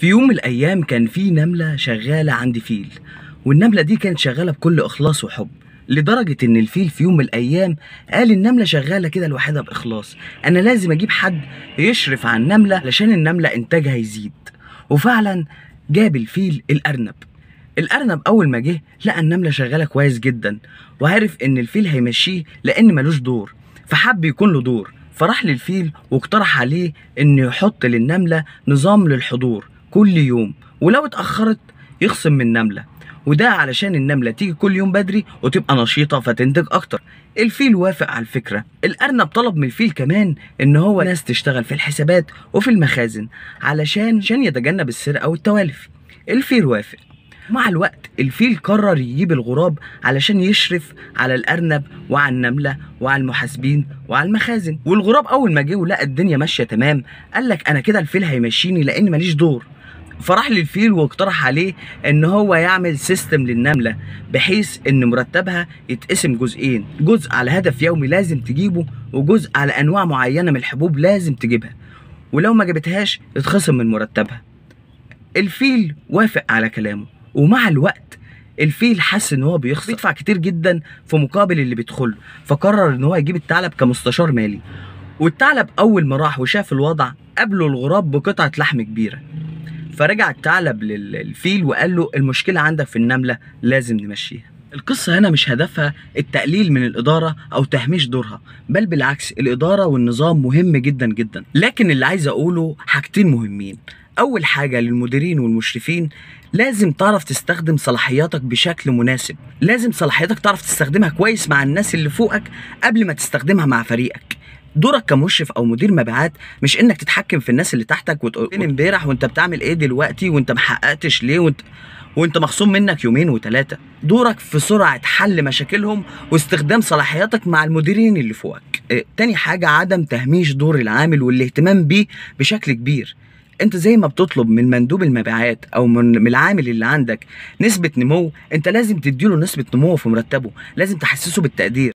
في يوم من الأيام كان في نملة شغالة عند فيل والنملة دي كانت شغالة بكل إخلاص وحب لدرجة إن الفيل في يوم من الأيام قال النملة شغالة كده لوحدها بإخلاص أنا لازم أجيب حد يشرف على النملة علشان النملة إنتاجها يزيد وفعلا جاب الفيل الأرنب الأرنب أول ما جه لقى النملة شغالة كويس جدا وعرف إن الفيل هيمشيه لأن ملوش دور فحب يكون له دور فراح للفيل واقترح عليه إنه يحط للنملة نظام للحضور كل يوم. ولو اتأخرت يخصم من النملة وده علشان النملة تيجي كل يوم بدري وتبقى نشيطة فتنتج أكتر. الفيل وافق على الفكرة. الأرنب طلب من الفيل كمان إن هو ناس تشتغل في الحسابات وفي المخازن علشان يتجنب السرقة والتوالف. الفيل وافق. مع الوقت الفيل قرر يجيب الغراب علشان يشرف على الأرنب وعلى النملة وعلى المحاسبين وعلى المخازن. والغراب أول ما جه ولقى الدنيا ماشية تمام قال لك أنا كده الفيل هيمشيني لأن ماليش دور. فراح للفيل واقترح عليه إن هو يعمل system للنملة بحيث إن مرتبها يتقسم جزئين جزء على هدف يومي لازم تجيبه وجزء على أنواع معينة من الحبوب لازم تجيبها. ولو ما جابتهاش يتخصم من مرتبها. الفيل وافق على كلامه. ومع الوقت الفيل حس إن هو بيخسر. بيدفع كتير جدا في مقابل اللي بيدخله فقرر إن هو يجيب الثعلب كمستشار مالي. والثعلب أول ما راح وشاف الوضع قابله الغراب بقطعة لحم كبيرة. فرجع الثعلب للفيل وقال له المشكلة عندك في النملة لازم نمشيها. القصة هنا مش هدفها التقليل من الإدارة أو تهميش دورها بل بالعكس الإدارة والنظام مهم جدا جدا. لكن اللي عايز أقوله حاجتين مهمين. أول حاجة للمديرين والمشرفين لازم تعرف تستخدم صلاحياتك بشكل مناسب. لازم صلاحياتك تعرف تستخدمها كويس مع الناس اللي فوقك قبل ما تستخدمها مع فريقك. دورك كمشرف أو مدير مبيعات مش إنك تتحكم في الناس اللي تحتك وتقول فين امبارح وأنت بتعمل إيه دلوقتي وأنت محققتش ليه وانت وأنت مخصوم منك يومين وثلاثه دورك في سرعة حل مشاكلهم واستخدام صلاحياتك مع المديرين اللي فوقك. آه تاني حاجة عدم تهميش دور العامل والاهتمام بيه بشكل كبير. انت زي ما بتطلب من مندوب المبيعات أو من العامل اللي عندك نسبة نمو انت لازم تديله نسبة نمو في مرتبه لازم تحسسه بالتقدير.